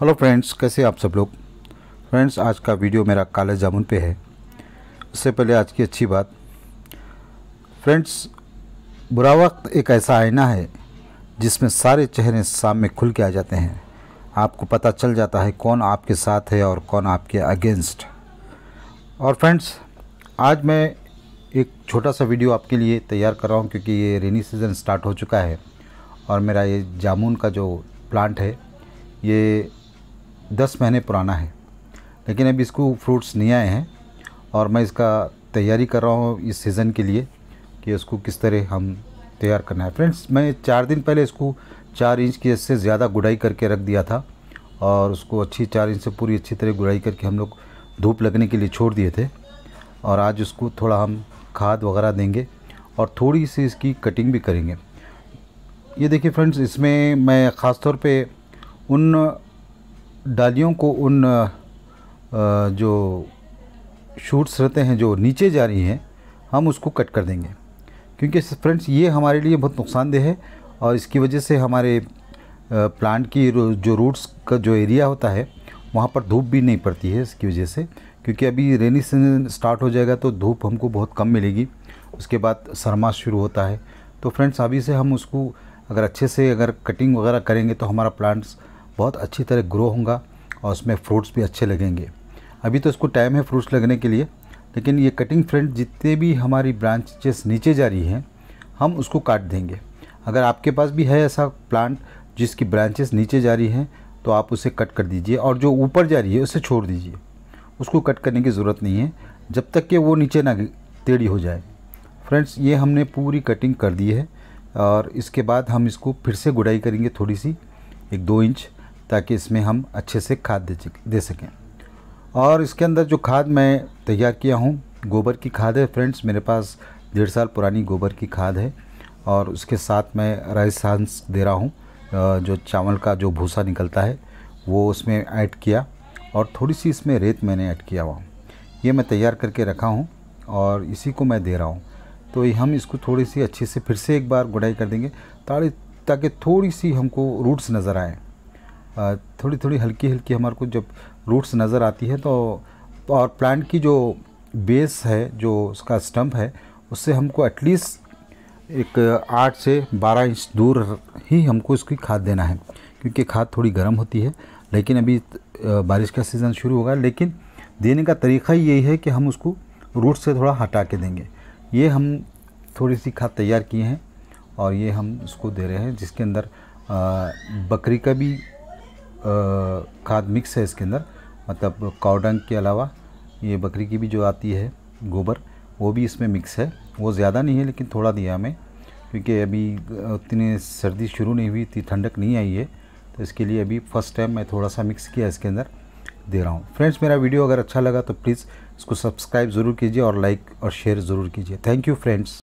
Hello friends कैसे आप सब लोग? फ्रेंड्स आज का वीडियो मेरा काले जामुन पे है। उससे पहले आज की अच्छी बात। फ्रेंड्स बुरा वक्त एक ऐसा आईना है जिसमें सारे चेहरे सामने खुल के आ जाते हैं। आपको पता चल जाता है कौन आपके साथ है और कौन आपके अगेंस्ट और फ्रेंड्स आज मैं एक छोटा सा वीडियो आपके लिए तैयार कर रहा हूँ क्योंकि ये रेनी सीज़न स्टार्ट हो चुका है और मेरा ये जामुन का जो प्लांट है, ये दस महीने पुराना है। लेकिन अभी इसको फ्रूट्स नहीं आए हैं और मैं इसका तैयारी कर रहा हूँ इस सीज़न के लिए कि इसको किस तरह हम तैयार करना है। फ्रेंड्स मैं चार दिन पहले इसको चार इंच की से ज़्यादा गुड़ाई करके रख दिया था और उसको अच्छी चार इंच से पूरी अच्छी तरह गुड़ाई करके हम लोग धूप लगने के लिए छोड़ दिए थे और आज उसको थोड़ा हम खाद वगैरह देंगे और थोड़ी सी इसकी कटिंग भी करेंगे। ये देखिए फ्रेंड्स इसमें मैं ख़ास तौर पे उन डालियों को उन जो शूट्स रहते हैं, जो नीचे जा रही हैं, हम उसको कट कर देंगे। क्योंकि फ्रेंड्स ये हमारे लिए बहुत नुकसानदेह है और इसकी वजह से हमारे प्लांट की जो रूट्स का जो एरिया होता है, वहाँ पर धूप भी नहीं पड़ती है इसकी वजह से। क्योंकि अभी रेनी सीज़न स्टार्ट हो जाएगा तो धूप हमको बहुत कम मिलेगी। उसके बाद सरमा शुरू होता है। तो फ्रेंड्स अभी से हम उसको अगर अच्छे से अगर कटिंग वगैरह करेंगे तो हमारा प्लांट्स बहुत अच्छी तरह ग्रो होगा और उसमें फ्रूट्स भी अच्छे लगेंगे। अभी तो इसको टाइम है फ्रूट्स लगने के लिए, लेकिन ये कटिंग फ्रेंड जितने भी हमारी ब्रांचेस नीचे जा रही हैं, हम उसको काट देंगे। अगर आपके पास भी है ऐसा प्लांट जिसकी ब्रांचेस नीचे जा रही हैं तो आप उसे कट कर दीजिए और जो ऊपर जा रही है उसे छोड़ दीजिए। उसको कट करने की ज़रूरत नहीं है, जब तक कि वो नीचे ना टेढ़ी हो जाए। फ्रेंड्स ये हमने पूरी कटिंग कर दी है और इसके बाद हम इसको फिर से गुड़ाई करेंगे थोड़ी सी, एक दो इंच। ताकि इसमें हम अच्छे से खाद दे सकें। और इसके अंदर जो खाद मैं तैयार किया हूँ, गोबर की खाद है फ्रेंड्स, मेरे पास डेढ़ साल पुरानी गोबर की खाद है और उसके साथ मैं राजस्थान दे रहा हूँ। जो चावल का जो भूसा निकलता है, वो उसमें ऐड किया और थोड़ी सी इसमें रेत मैंने ऐड किया हुआ। ये मैं तैयार करके रखा हूँ और इसी को मैं दे रहा हूँ। तो हम इसको थोड़ी सी अच्छे से फिर से एक बार गुड़ाई कर देंगे ताकि थोड़ी सी हमको रूट्स नज़र आए। थोड़ी थोड़ी हल्की हल्की हमारे को जब रूट्स नज़र आती है तो और प्लांट की जो बेस है, जो उसका स्टम्प है, उससे हमको एटलीस्ट एक आठ से बारह इंच दूर ही हमको इसकी खाद देना है, क्योंकि खाद थोड़ी गर्म होती है, लेकिन अभी बारिश का सीज़न शुरू होगा, लेकिन देने का तरीका ही यही है कि हम उसको रूट से थोड़ा हटा के देंगे। ये हम थोड़ी सी खाद तैयार किए हैं और ये हम उसको दे रहे हैं, जिसके अंदर बकरी का भी खाद मिक्स है इसके अंदर। मतलब काउडंग के अलावा ये बकरी की भी जो आती है, गोबर, वो भी इसमें मिक्स है। वो ज़्यादा नहीं है, लेकिन थोड़ा दिया हमें। क्योंकि अभी उतनी सर्दी शुरू नहीं हुई, इतनी ठंडक नहीं आई है। तो इसके लिए अभी फ़र्स्ट टाइम मैं थोड़ा सा मिक्स किया इसके अंदर, दे रहा हूँ। फ्रेंड्स मेरा वीडियो अगर अच्छा लगा तो प्लीज़ इसको सब्सक्राइब ज़रूर कीजिए और लाइक और शेयर ज़रूर कीजिए। Thank you friends